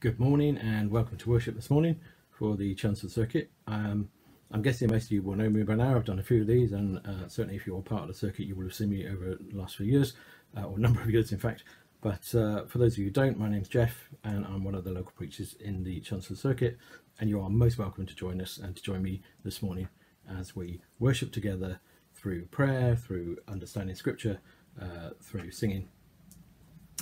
Good morning and welcome to worship this morning for the Chelmsford Circuit. Um, I'm guessing most of you will know me by now. I've done a few of these, and uh, certainly if you're part of the circuit, you will have seen me over the last few years, uh, or a number of years, in fact. But uh, for those of you who don't, my name's Jeff, and I'm one of the local preachers in the Chelmsford Circuit. And you are most welcome to join us and to join me this morning as we worship together through prayer, through understanding Scripture, uh, through singing.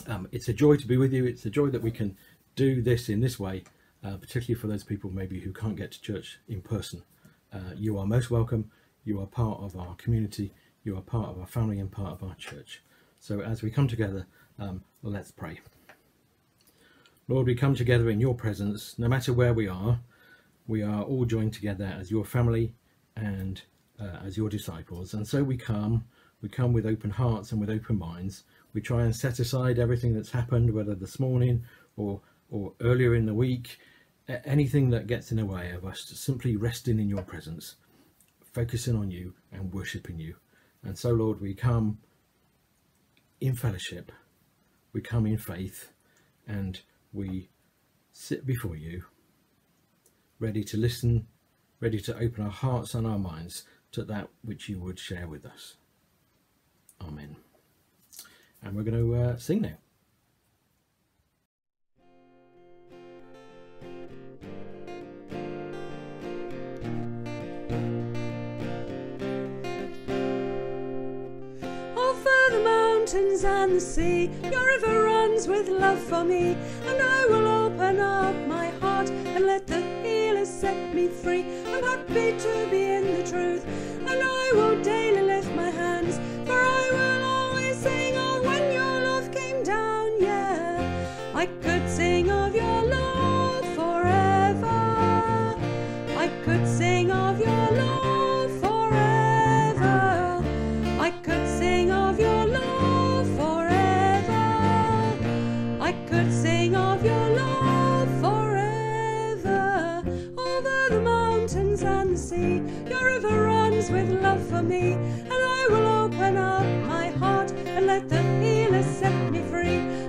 Um, it's a joy to be with you. It's a joy that we can do this in this way, uh, particularly for those people maybe who can't get to church in person. Uh, you are most welcome. You are part of our community. You are part of our family and part of our church. So as we come together, um, let's pray. Lord, we come together in your presence, no matter where we are. We are all joined together as your family and uh, as your disciples. And so we come, we come with open hearts and with open minds. We try and set aside everything that's happened, whether this morning or or earlier in the week, anything that gets in the way of us simply resting in your presence, focusing on you and worshipping you. And so, Lord, we come in fellowship, we come in faith, and we sit before you, ready to listen, ready to open our hearts and our minds to that which you would share with us. Amen. And we're going to uh, sing now. Mountains and the sea. Your river runs with love for me, and I will open up my heart and let the healer set me free. I'm happy to be in the truth, and I will daily lift love for me. And I will open up my heart and let the healer set me free.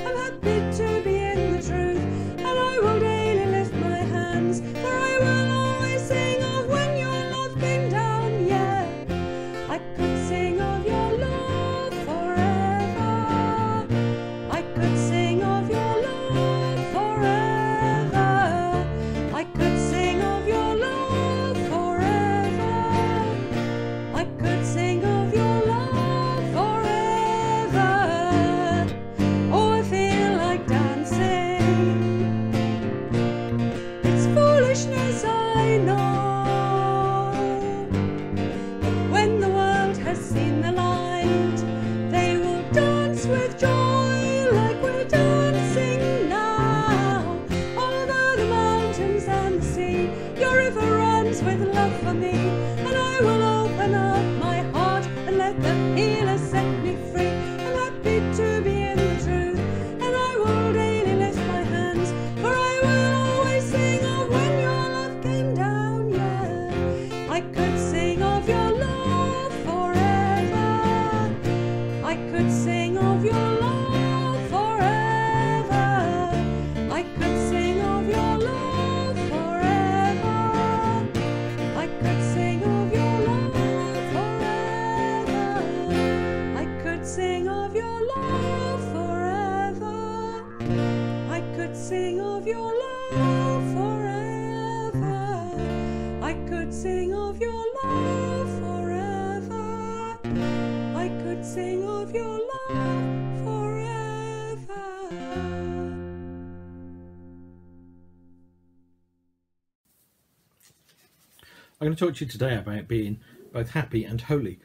To talk to you today about being both happy and holy,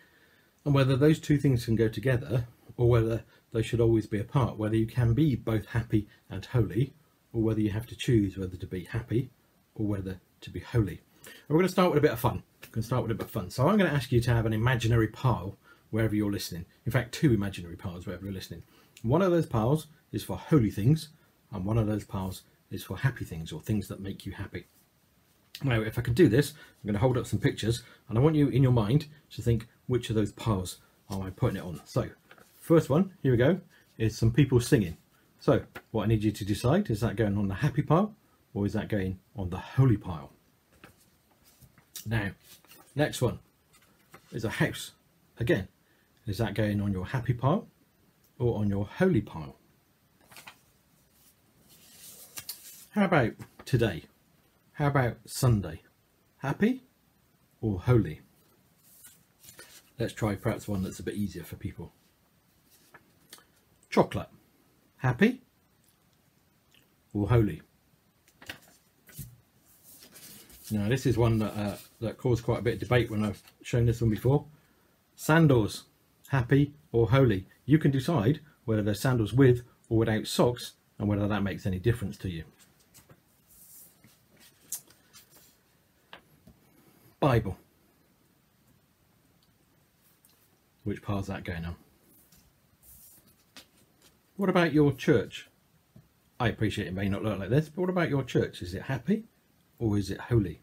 and whether those two things can go together, or whether they should always be apart. Whether you can be both happy and holy, or whether you have to choose whether to be happy or whether to be holy. And we're going to start with a bit of fun. We're going to start with a bit of fun. So I'm going to ask you to have an imaginary pile wherever you're listening. In fact, two imaginary piles wherever you're listening. One of those piles is for holy things, and one of those piles is for happy things or things that make you happy. Now, if I can do this, I'm going to hold up some pictures, and I want you in your mind to think which of those piles am I putting it on. So, first one, here we go, is some people singing. So, what I need you to decide is that going on the happy pile or is that going on the holy pile? Now, next one is a house. Again, is that going on your happy pile or on your holy pile? How about today? How about Sunday? Happy or holy? Let's try perhaps one that's a bit easier for people. Chocolate. Happy or holy? Now this is one that, uh, that caused quite a bit of debate when I've shown this one before. Sandals. Happy or holy? You can decide whether they're sandals with or without socks and whether that makes any difference to you. Bible. Which part's that going on? What about your church? I appreciate it may not look like this, but what about your church? Is it happy or is it holy?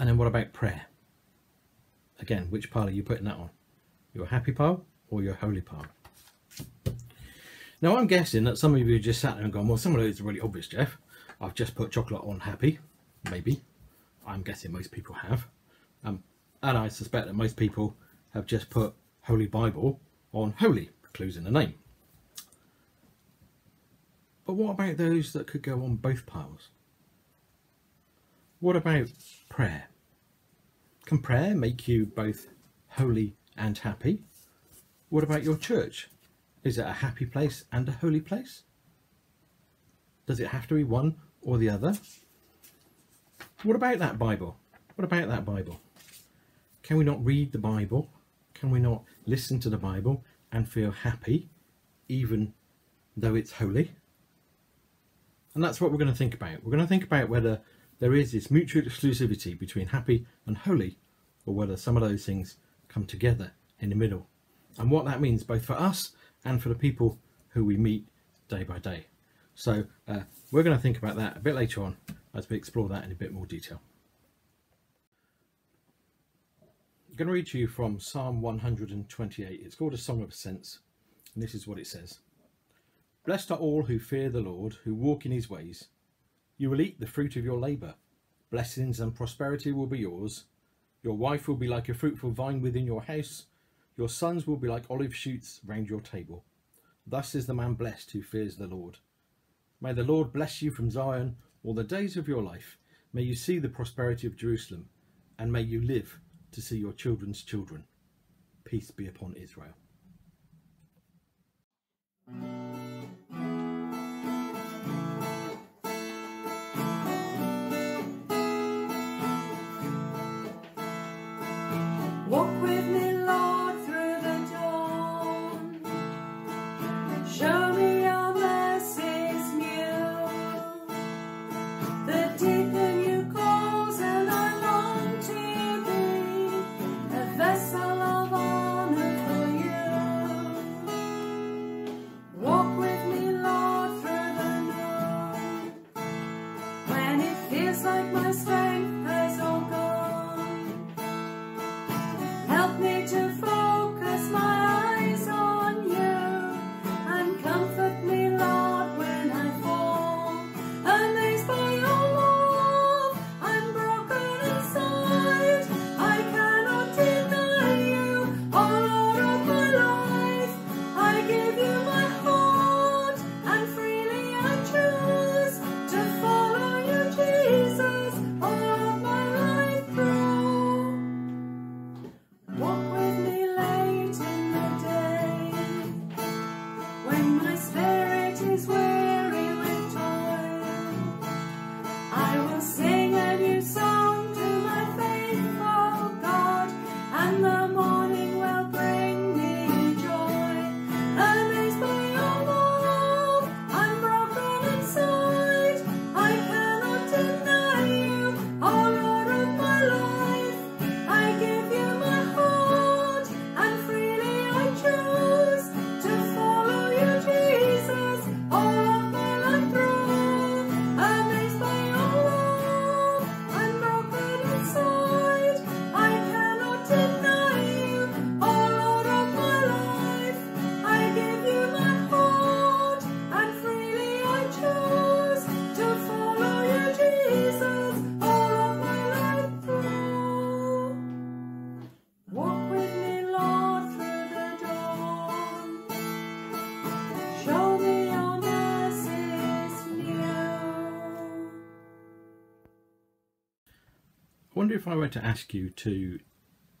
And then what about prayer? Again, which pile are you putting that on? Your happy pile or your holy pile? Now I'm guessing that some of you just sat there and gone, well, some of those are really obvious, Jeff. I've just put chocolate on happy maybe. I'm guessing most people have. Um, and I suspect that most people have just put Holy Bible on holy, clues in the name. But what about those that could go on both piles? What about prayer? Can prayer make you both holy and happy? What about your church? Is it a happy place and a holy place? Does it have to be one or the other? What about that Bible? What about that Bible? Can we not read the Bible? Can we not listen to the Bible and feel happy, even though it's holy? And that's what we're going to think about. We're going to think about whether there is this mutual exclusivity between happy and holy, or whether some of those things come together in the middle, and what that means both for us and for the people who we meet day by day. So uh, we're going to think about that a bit later on as we explore that in a bit more detail. I'm going to read to you from Psalm 128. It's called a Song of Ascents, and this is what it says. Blessed are all who fear the Lord, who walk in his ways. You will eat the fruit of your labour. Blessings and prosperity will be yours. Your wife will be like a fruitful vine within your house. Your sons will be like olive shoots round your table. Thus is the man blessed who fears the Lord. May the Lord bless you from Zion all the days of your life. May you see the prosperity of Jerusalem, and may you live to see your children's children. Peace be upon Israel. If I were to ask you to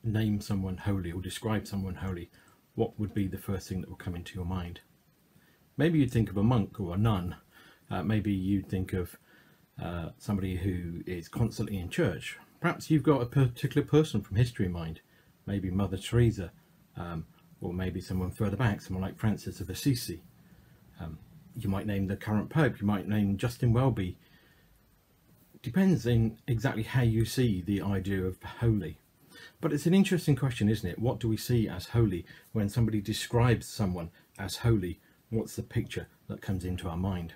name someone holy or describe someone holy, what would be the first thing that would come into your mind? Maybe you'd think of a monk or a nun. Uh, maybe you'd think of uh, somebody who is constantly in church. Perhaps you've got a particular person from history in mind. Maybe Mother Teresa, um, or maybe someone further back, someone like Francis of Assisi. Um, you might name the current Pope, you might name Justin Welby. Depends in exactly how you see the idea of holy. But it's an interesting question, isn't it? What do we see as holy when somebody describes someone as holy? What's the picture that comes into our mind?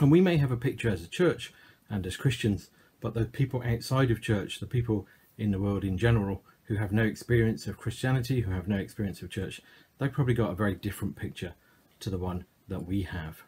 And we may have a picture as a church and as Christians, but the people outside of church, the people in the world in general, who have no experience of Christianity, who have no experience of church, they've probably got a very different picture to the one that we have.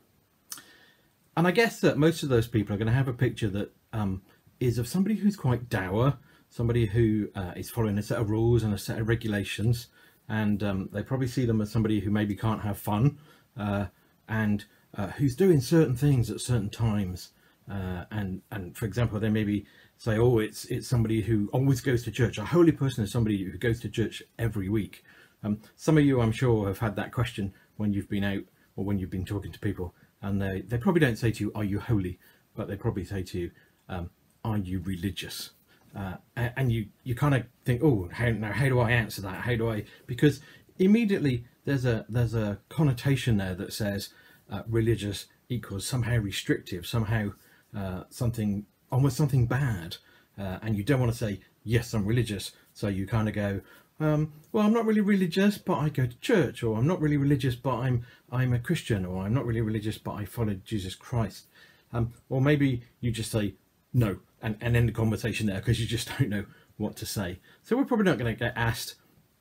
And I guess that most of those people are going to have a picture that um, is of somebody who's quite dour, somebody who uh, is following a set of rules and a set of regulations, and um, they probably see them as somebody who maybe can't have fun uh, and uh, who's doing certain things at certain times. Uh, and and for example, they maybe say, oh, it's it's somebody who always goes to church. A holy person is somebody who goes to church every week. Um, some of you, I'm sure, have had that question when you've been out or when you've been talking to people, and they they probably don't say to you, "Are you holy?" but they probably say to you, um, "Are you religious?" Uh, and you you kind of think, oh, how now how do I answer that? How do I? Because immediately there's a there's a connotation there that says uh, religious equals somehow restrictive, somehow uh, something almost something bad, uh, and you don't want to say yes, I'm religious. So you kind of go, um, well, I'm not really religious, but I go to church, or I'm not really religious, but I'm I'm a Christian, or I'm not really religious, but I followed Jesus Christ. Um, or maybe you just say no, and, and end the conversation there because you just don't know what to say. So we're probably not going to get asked,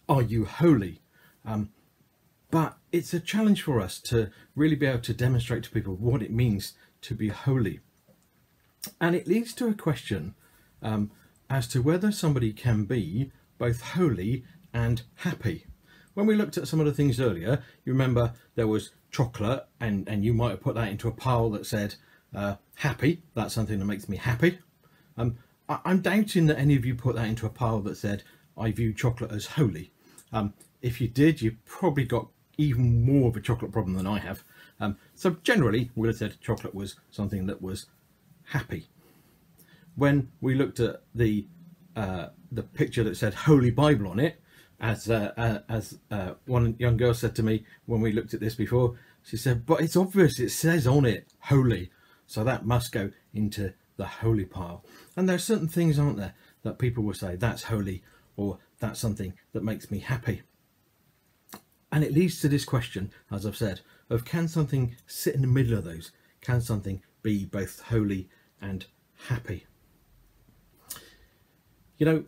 are you holy? Um, but it's a challenge for us to really be able to demonstrate to people what it means to be holy. And it leads to a question um, as to whether somebody can be both holy and happy. When we looked at some of the things earlier, you remember there was chocolate, and, and you might have put that into a pile that said uh, happy. That's something that makes me happy. Um, I, am doubting that any of you put that into a pile that said, I view chocolate as holy. Um, if you did, you probably got even more of a chocolate problem than I have. Um, so generally, we would have said chocolate was something that was happy. When we looked at the uh, the picture that said Holy Bible on it, as uh, uh, as uh, one young girl said to me when we looked at this before, she said, "But it's obvious. It says on it Holy, so that must go into the holy pile. And there are certain things, aren't there, that people will say, that's holy, or that's something that makes me happy. And it leads to this question, as I've said, of can something sit in the middle of those? Can something be both holy and happy? You know,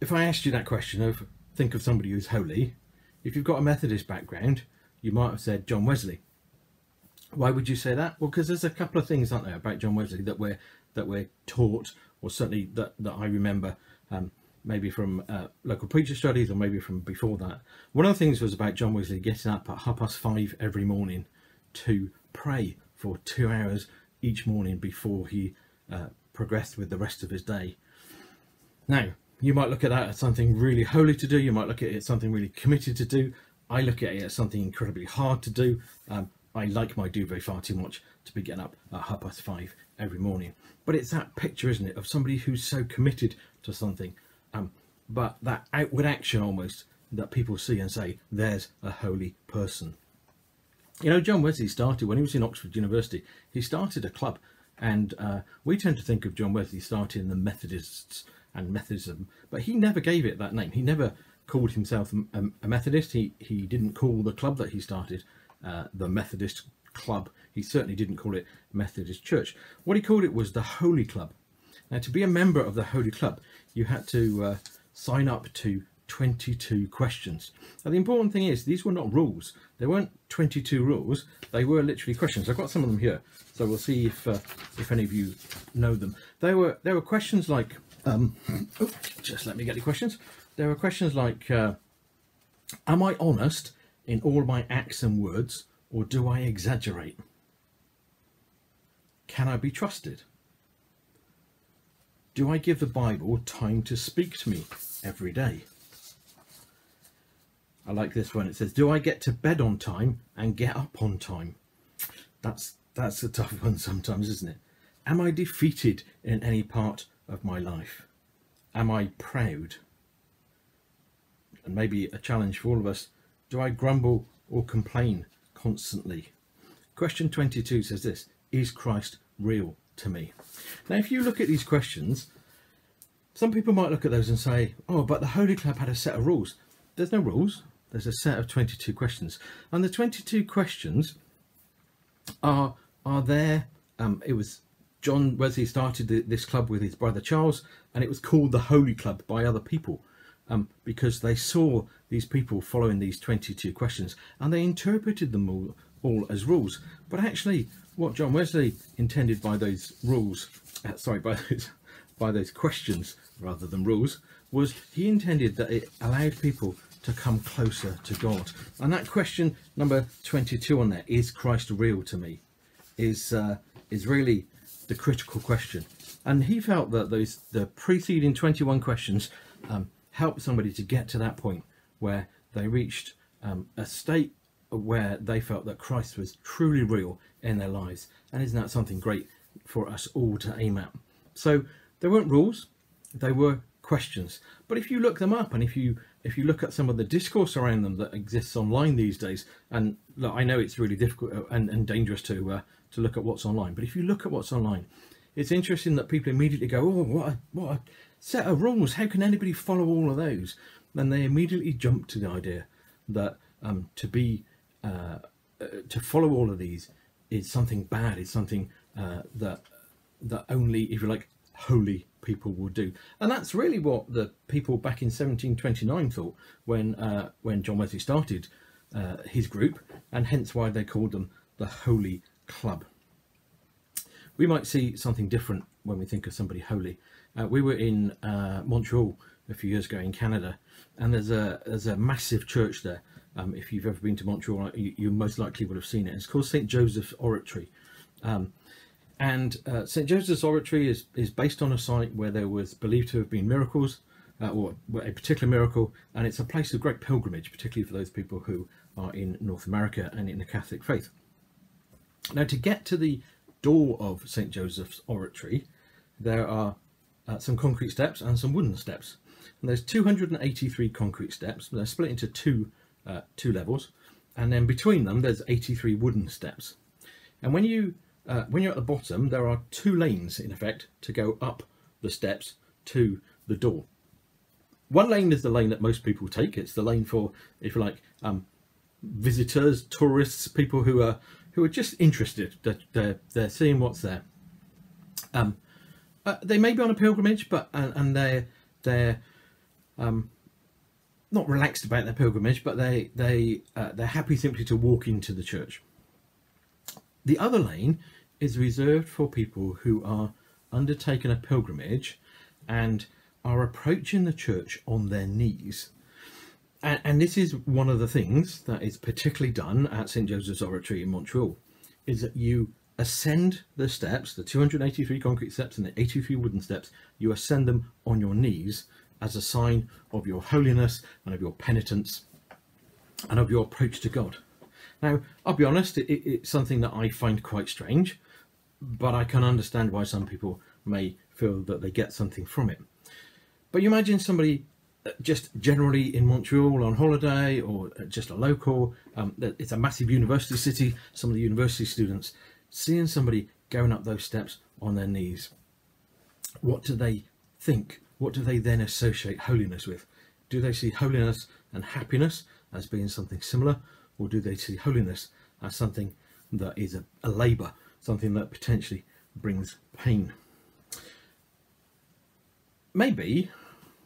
if I asked you that question of think of somebody who's holy, if you've got a Methodist background, you might have said John Wesley. Why would you say that? Well, because there's a couple of things, aren't there, about John Wesley that we're that we're taught, or certainly that that I remember, um, maybe from uh, local preacher studies, or maybe from before that. One of the things was about John Wesley getting up at half past five every morning to pray for two hours each morning before he uh, progressed with the rest of his day. Now, you might look at that as something really holy to do. You might look at it as something really committed to do. I look at it as something incredibly hard to do. Um, I like my duvet far too much to be getting up at half past five every morning. But it's that picture, isn't it, of somebody who's so committed to something, um, but that outward action almost that people see and say, there's a holy person. You know, John Wesley started, when he was in Oxford University, he started a club. And uh, we tend to think of John Wesley starting the Methodists and Methodism, but he never gave it that name. He never called himself a, a Methodist. He, he didn't call the club that he started uh, the Methodist Club. He certainly didn't call it Methodist Church. What he called it was the Holy Club. Now, to be a member of the Holy Club, you had to uh, sign up to 22 questions. Now, the important thing is, these were not rules. They weren't 22 rules. They were literally questions. I've got some of them here, so we'll see if uh, if any of you know them. There were there were questions like, um, oh, just let me get the questions. There are questions like, uh, am I honest in all my acts and words, or do I exaggerate? Can I be trusted? Do I give the Bible time to speak to me every day? I like this one. It says, "Do I get to bed on time and get up on time?" That's that's a tough one sometimes, isn't it? Am I defeated in any part of my life? Am I proud? And maybe a challenge for all of us: Do I grumble or complain constantly? Question 22 says this: Is Christ real to me? Now, if you look at these questions, some people might look at those and say, "Oh, but the Holy Club had a set of rules." There's no rules there's a set of 22 questions and the 22 questions are are there um, it was John Wesley started the, this club with his brother Charles and it was called the Holy Club by other people um, because they saw these people following these 22 questions and they interpreted them all, all as rules but actually what John Wesley intended by those rules uh, sorry by those by those questions rather than rules was he intended that it allowed people to come closer to God. And that question number 22 on there, is Christ real to me, is uh, is really the critical question. And he felt that those the preceding 21 questions um, helped somebody to get to that point where they reached um, a state where they felt that Christ was truly real in their lives. And isn't that something great for us all to aim at? So there weren't rules, they were questions. But if you look them up and if you if you look at some of the discourse around them that exists online these days, and look, I know it's really difficult uh, and, and dangerous to uh, to look at what's online, but if you look at what's online, it's interesting that people immediately go, "Oh, what a, what a set of rules! How can anybody follow all of those?" Then they immediately jump to the idea that um, to be uh, uh, to follow all of these is something bad. It's something uh, that that only, if you like, holy people will do. And that's really what the people back in 1729 thought when uh, when John Wesley started uh, his group, and hence why they called them the Holy Club. We might see something different when we think of somebody holy. Uh, we were in uh, Montreal a few years ago in Canada, and there's a there's a massive church there. Um, if you've ever been to Montreal, you, you, most likely would have seen it. It's called St Joseph's Oratory. Um, and uh, St. Joseph's Oratory is, is based on a site where there was believed to have been miracles, uh, or a particular miracle, and it's a place of great pilgrimage, particularly for those people who are in North America and in the Catholic faith. Now, to get to the door of St. Joseph's Oratory, there are uh, some concrete steps and some wooden steps. And there's 283 concrete steps. They're split into two, uh, two levels, and then between them there's 83 wooden steps. And when you uh, when you're at the bottom, there are two lanes in effect to go up the steps to the door. One lane is the lane that most people take. It's the lane for, if you like, um, visitors, tourists, people who are who are just interested. They're, they're, they're seeing what's there. Um, uh, they may be on a pilgrimage, but and, and they're they're um, not relaxed about their pilgrimage, but they they uh, they're happy simply to walk into the church. The other lane is reserved for people who are undertaking a pilgrimage and are approaching the church on their knees. And, and, this is one of the things that is particularly done at St. Joseph's Oratory in Montreal, is that you ascend the steps, the 283 concrete steps and the 83 wooden steps, you ascend them on your knees as a sign of your holiness and of your penitence and of your approach to God. Now, I'll be honest, it, it's something that I find quite strange but I can understand why some people may feel that they get something from it. But you imagine somebody just generally in Montreal on holiday or uh, just a local, um, it's a massive university city, some of the university students, seeing somebody going up those steps on their knees. What do they think? What do they then associate holiness with? Do they see holiness and happiness as being something similar, or do they see holiness as something that is a, a labour something that potentially brings pain. Maybe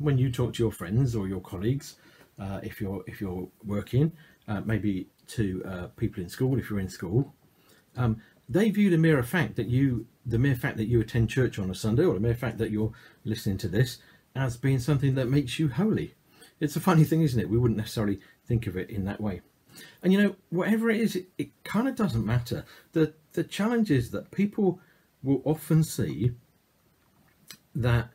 when you talk to your friends or your colleagues, uh, if you're if you're working, uh, maybe to uh, people in school if you're in school, um, they view the mere fact that you the mere fact that you attend church on a Sunday or the mere fact that you're listening to this as being something that makes you holy. It's a funny thing, isn't it? We wouldn't necessarily think of it in that way. And you know, whatever it is, it, it kind of doesn't matter. The the challenge is that people will often see that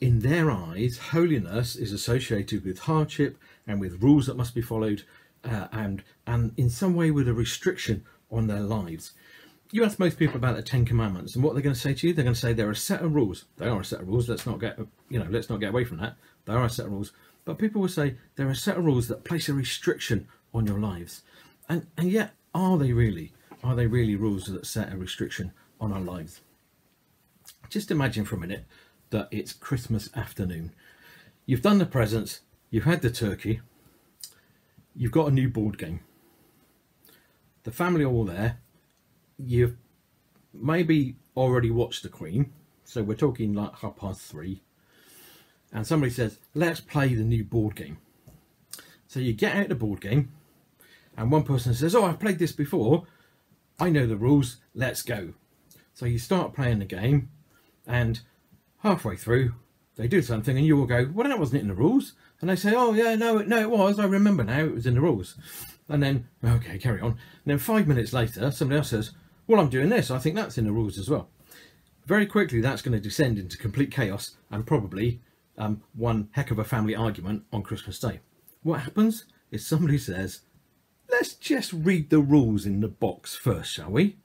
in their eyes, holiness is associated with hardship and with rules that must be followed, uh, and and in some way with a restriction on their lives. You ask most people about the Ten Commandments, and what they're going to say to you, they're going to say there are a set of rules. They are a set of rules. Let's not get you know, let's not get away from that. They are a set of rules, but people will say there are a set of rules that place a restriction on your lives, and and yet are they really? Are they really rules that set a restriction on our lives? Just imagine for a minute that it's Christmas afternoon. You've done the presents, you've had the turkey, you've got a new board game. The family are all there. You've maybe already watched the Queen, so we're talking like half past three. And somebody says, let's play the new board game. So you get out the board game, and one person says, oh, I've played this before. I know the rules, let's go. So you start playing the game, and halfway through, they do something and you will go, well, that wasn't in the rules. And they say, oh, yeah, no, no, it was. I remember now. It was in the rules. And then, okay, carry on. And then five minutes later, somebody else says, well, I'm doing this. I think that's in the rules as well. Very quickly, that's going to descend into complete chaos and probably um, one heck of a family argument on Christmas Day. What happens is somebody says, let's just read the rules in the box first, shall we?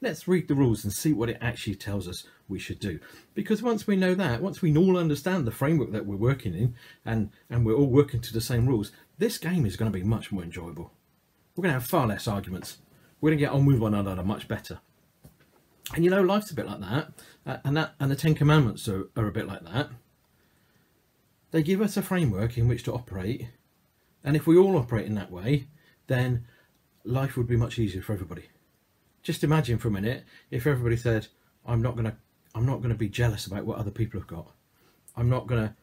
Let's read the rules and see what it actually tells us we should do. Because once we know that, once we all understand the framework that we're working in, and, and we're all working to the same rules, this game is going to be much more enjoyable. We're going to have far less arguments. We're going to get on with one another much better. And you know, life's a bit like that, uh, and that and the Ten Commandments are, are a bit like that. They give us a framework in which to operate, and if we all operate in that way, then life would be much easier for everybody just imagine for a minute if everybody said, I'm not gonna I'm not gonna be jealous about what other people have got. I'm not gonna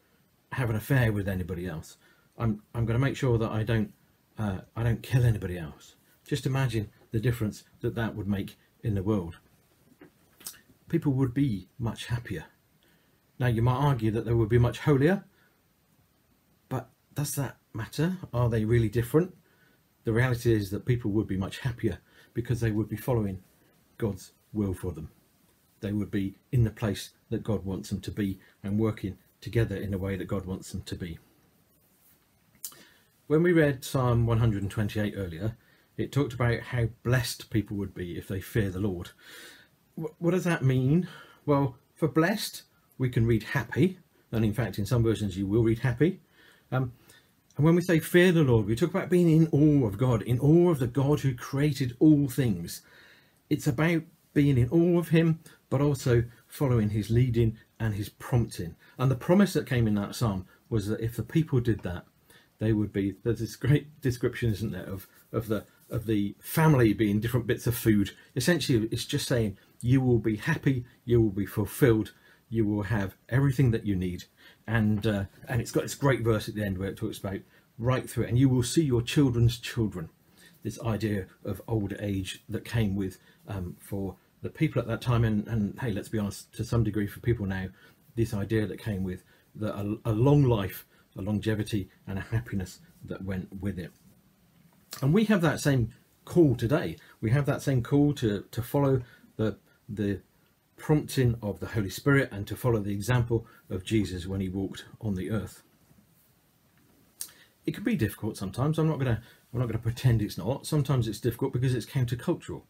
have an affair with anybody else. I'm I'm gonna make sure that I don't uh, I don't kill anybody else. Just imagine the difference that that would make in the world. People would be much happier. Now you might argue that they would be much holier, but does that matter? Are they really different? The reality is that people would be much happier because they would be following God's will for them. They would be in the place that God wants them to be and working together in the way that God wants them to be. When we read Psalm 128 earlier, it talked about how blessed people would be if they fear the Lord. What does that mean? Well, for blessed, we can read happy, and in fact, in some versions, you will read happy. Um, and when we say fear the Lord, we talk about being in awe of God, in awe of the God who created all things. It's about being in awe of him, but also following his leading and his prompting. And the promise that came in that psalm was that if the people did that, they would be there's this great description, isn't there, of, of the of the family being different bits of food. Essentially it's just saying you will be happy, you will be fulfilled, you will have everything that you need and uh, and it's got this great verse at the end where it talks about right through it, and you will see your children's children. This idea of old age that came with um, for the people at that time, and, and hey, let's be honest, to some degree for people now, this idea that came with a, a long life, a longevity, and a happiness that went with it. And we have that same call today. We have that same call to to follow the the prompting of the Holy Spirit and to follow the example of Jesus when he walked on the earth. It can be difficult sometimes. I'm not going to I'm not going to pretend it's not. Sometimes it's difficult because it's countercultural.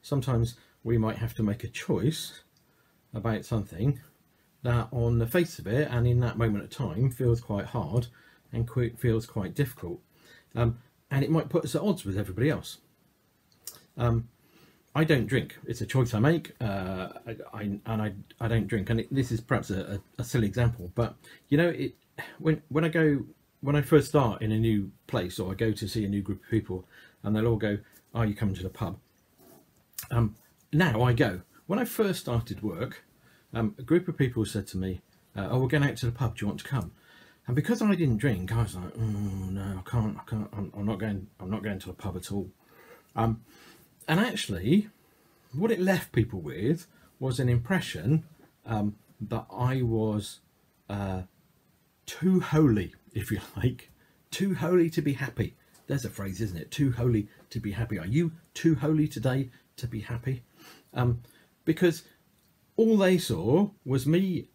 Sometimes we might have to make a choice about something that on the face of it and in that moment of time feels quite hard and quite, feels quite difficult. Um, and it might put us at odds with everybody else. Um, I don't drink. It's a choice I make, uh, I, I, and I I don't drink. And it, this is perhaps a, a, silly example, but you know, it when when I go when I first start in a new place or I go to see a new group of people, and they'll all go, "Are you coming to the pub?" Um, now I go. When I first started work, um, a group of people said to me, uh, "Oh, we're going out to the pub. Do you want to come?" And because I didn't drink, I was like, "Oh no, I can't. I can't. I'm, I'm not going. I'm not going to the pub at all." Um, and actually, what it left people with was an impression um, that I was uh, too holy, if you like, too holy to be happy. There's a phrase, isn't it? Too holy to be happy. Are you too holy today to be happy? Um, because all they saw was me,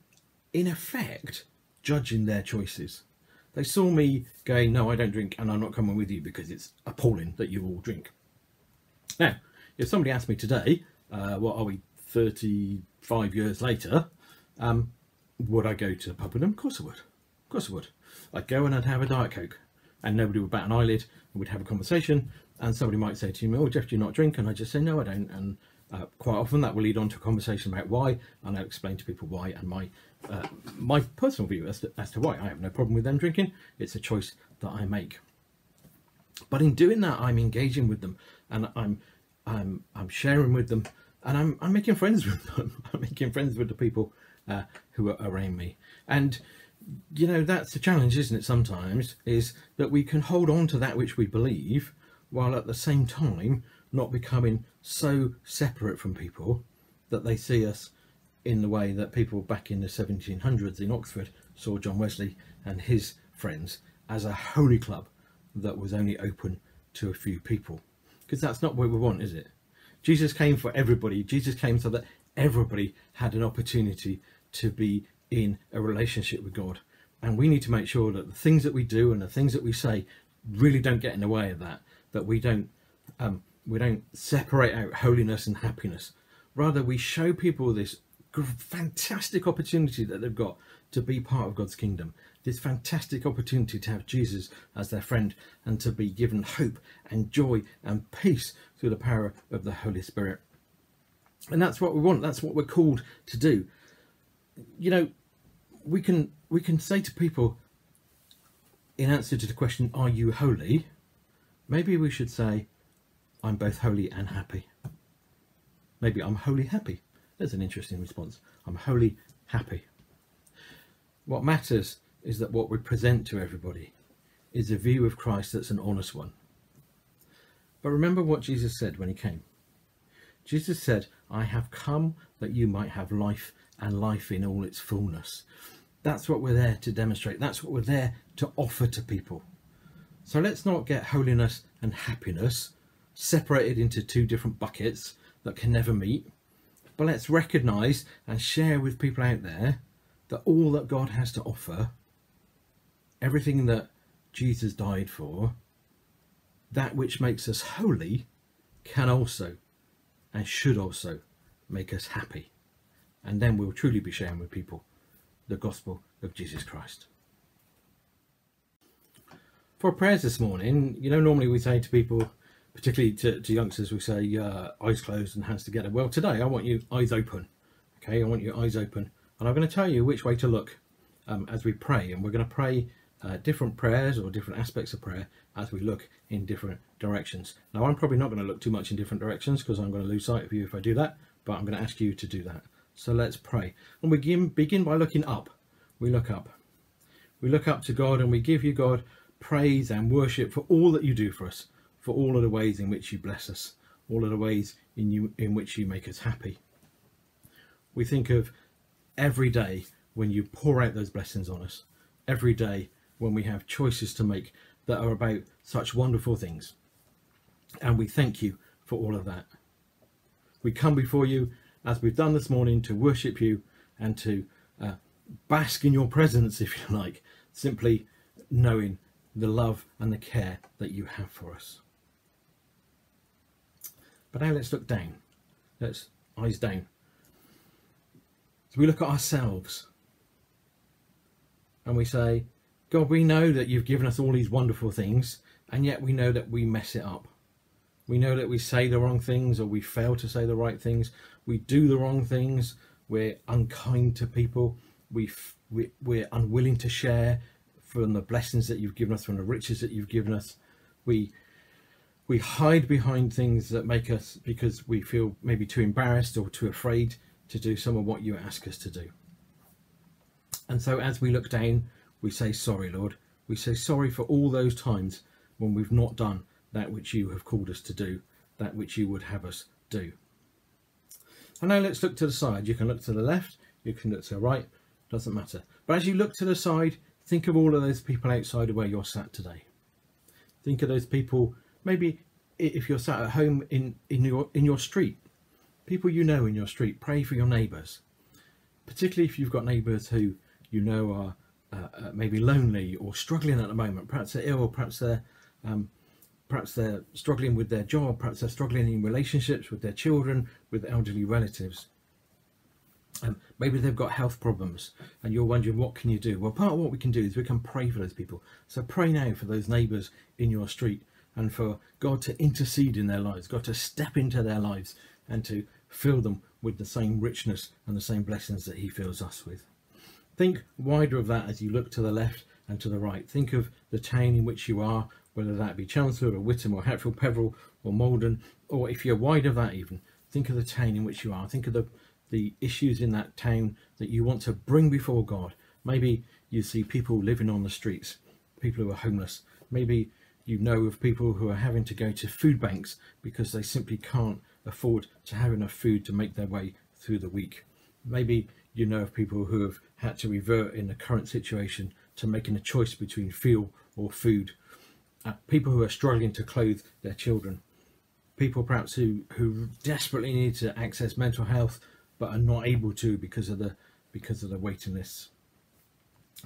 in effect, judging their choices. They saw me going, no, I don't drink and I'm not coming with you because it's appalling that you all drink. Now, if somebody asked me today, uh, what are we, 35 years later, um, would I go to them? Of course I would. Of course I would. I'd go and I'd have a Diet Coke and nobody would bat an eyelid and we'd have a conversation and somebody might say to me, oh, Jeff, do you not drink? And I just say, no, I don't. And uh, quite often that will lead on to a conversation about why and I'll explain to people why and my uh, my personal view as to, as to why. I have no problem with them drinking. It's a choice that I make. But in doing that, I'm engaging with them and I'm I'm I'm sharing with them and I'm I'm making friends with them. I'm making friends with the people uh, who are around me. And you know that's the challenge, isn't it? Sometimes is that we can hold on to that which we believe while at the same time not becoming so separate from people that they see us in the way that people back in the 1700s in Oxford saw John Wesley and his friends as a holy club that was only open to a few people. Because that's not what we want, is it? Jesus came for everybody. Jesus came so that everybody had an opportunity to be in a relationship with God. And we need to make sure that the things that we do and the things that we say really don't get in the way of that. That we don't um, we don't separate out holiness and happiness. Rather, we show people this fantastic opportunity that they've got to be part of God's kingdom. This fantastic opportunity to have Jesus as their friend and to be given hope and joy and peace through the power of the Holy Spirit. And that's what we want. That's what we're called to do. You know, we can we can say to people in answer to the question, "Are you holy?" Maybe we should say, "I'm both holy and happy." Maybe I'm wholly happy. There's an interesting response. I'm wholly happy. What matters is that what we present to everybody is a view of Christ that's an honest one. But remember what Jesus said when he came. Jesus said, I have come that you might have life and life in all its fullness. That's what we're there to demonstrate. That's what we're there to offer to people. So let's not get holiness and happiness separated into two different buckets that can never meet. But let's recognize and share with people out there that all that God has to offer, everything that Jesus died for, that which makes us holy, can also and should also make us happy. And then we'll truly be sharing with people the gospel of Jesus Christ. For prayers this morning, you know, normally we say to people, particularly to, to youngsters, we say uh, eyes closed and hands together. Well, today I want you eyes open. Okay, I want your eyes open, and I'm going to tell you which way to look um, as we pray, and we're going to pray uh, different prayers or different aspects of prayer as we look in different directions. Now, I'm probably not going to look too much in different directions because I'm going to lose sight of you if I do that, but I'm going to ask you to do that. So let's pray, and we begin begin by looking up. We look up. We look up to God, and we give you God praise and worship for all that you do for us for all of the ways in which you bless us, all of the ways in you in which you make us happy. We think of every day when you pour out those blessings on us, every day when we have choices to make that are about such wonderful things. And we thank you for all of that. We come before you as we've done this morning to worship you and to uh, bask in your presence, if you like, simply knowing the love and the care that you have for us. But now let's look down. Let's eyes down. So we look at ourselves and we say, God, we know that you've given us all these wonderful things, and yet we know that we mess it up. We know that we say the wrong things or we fail to say the right things. We do the wrong things. We're unkind to people. We, we, we're unwilling to share from the blessings that you've given us, from the riches that you've given us. We we hide behind things that make us because we feel maybe too embarrassed or too afraid to do some of what you ask us to do. And so as we look down, we say, Sorry, Lord. We say sorry for all those times when we've not done that which you have called us to do, that which you would have us do. And now let's look to the side. You can look to the left, you can look to the right, doesn't matter. But as you look to the side, think of all of those people outside of where you're sat today. Think of those people maybe if you're sat at home in in your in your street people you know in your street pray for your neighbours particularly if you've got neighbours who you know are uh, uh, maybe lonely or struggling at the moment. Perhaps they're ill, perhaps they're um, perhaps they're struggling with their job, perhaps they're struggling in relationships with their children, with elderly relatives. Um, maybe they've got health problems and you're wondering what can you do well part of what we can do is we can pray for those people so pray now for those neighbors in your street and for god to intercede in their lives god to step into their lives and to fill them with the same richness and the same blessings that he fills us with think wider of that as you look to the left and to the right think of the town in which you are whether that be chelmsford or Witham or Hatfield Peverel or Maldon or if you're wide of that even think of the town in which you are think of the the issues in that town that you want to bring before God. Maybe you see people living on the streets, people who are homeless. Maybe you know of people who are having to go to food banks because they simply can't afford to have enough food to make their way through the week. Maybe you know of people who have had to revert in the current situation to making a choice between fuel or food. Uh, people who are struggling to clothe their children. People perhaps who, who desperately need to access mental health but are not able to because of the because of the waiting lists.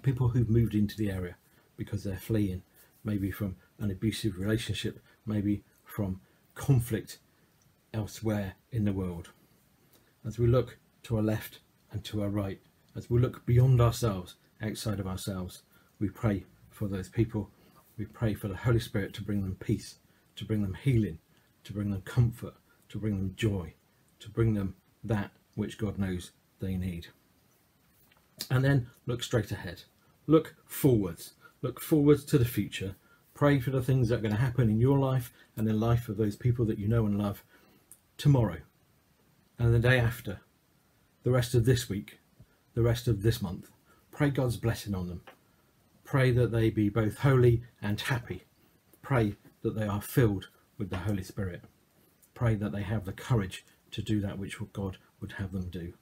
People who've moved into the area because they're fleeing, maybe from an abusive relationship, maybe from conflict elsewhere in the world. As we look to our left and to our right, as we look beyond ourselves, outside of ourselves, we pray for those people. We pray for the Holy Spirit to bring them peace, to bring them healing, to bring them comfort, to bring them joy, to bring them that which God knows they need. And then look straight ahead. Look forwards. Look forwards to the future. Pray for the things that are going to happen in your life and in the life of those people that you know and love tomorrow and the day after, the rest of this week, the rest of this month. Pray God's blessing on them. Pray that they be both holy and happy. Pray that they are filled with the Holy Spirit. Pray that they have the courage to do that which God would have them do.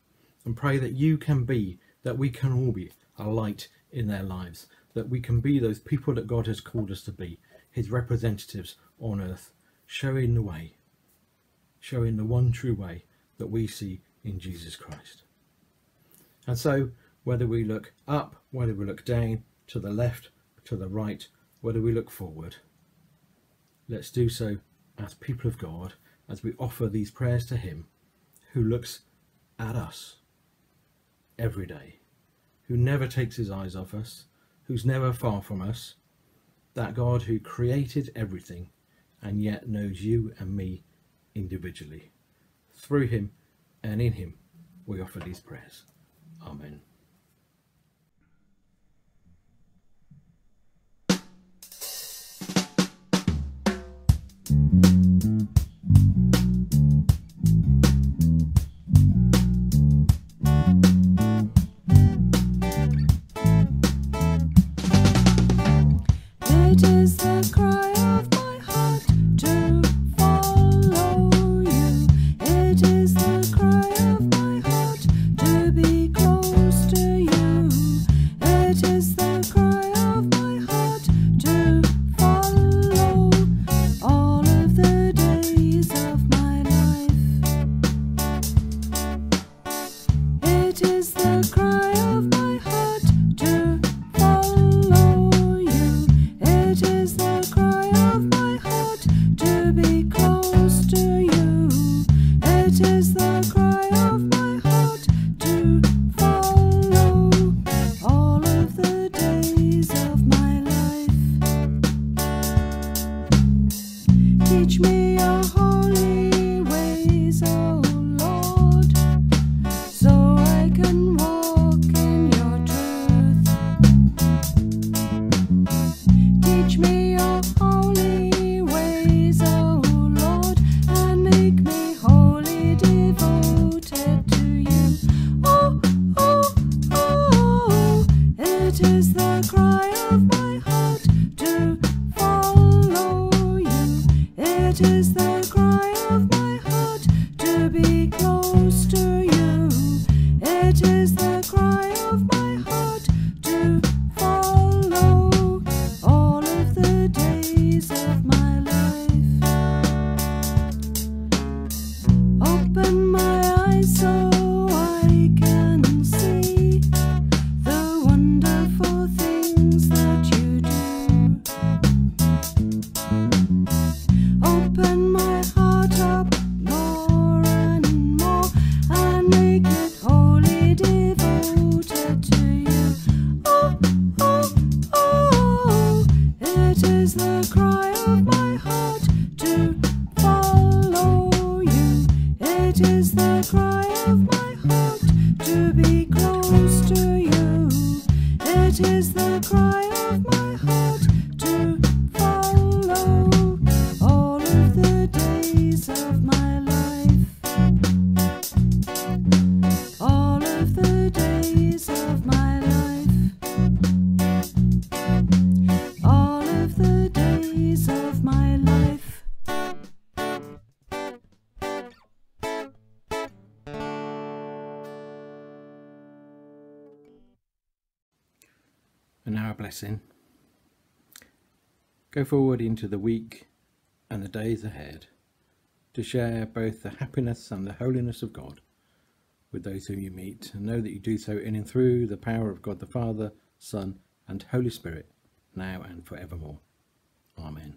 And pray that you can be, that we can all be a light in their lives, that we can be those people that God has called us to be, his representatives on earth, showing the way, showing the one true way that we see in Jesus Christ. And so, whether we look up, whether we look down, to the left, to the right, whether we look forward, let's do so as people of God, as we offer these prayers to Him, who looks at us every day, who never takes his eyes off us, who's never far from us, that God who created everything and yet knows you and me individually. Through him and in him, we offer these prayers. Amen. Go forward into the week and the days ahead to share both the happiness and the holiness of God with those whom you meet, and know that you do so in and through the power of God the Father, Son, and Holy Spirit, now and forevermore. Amen.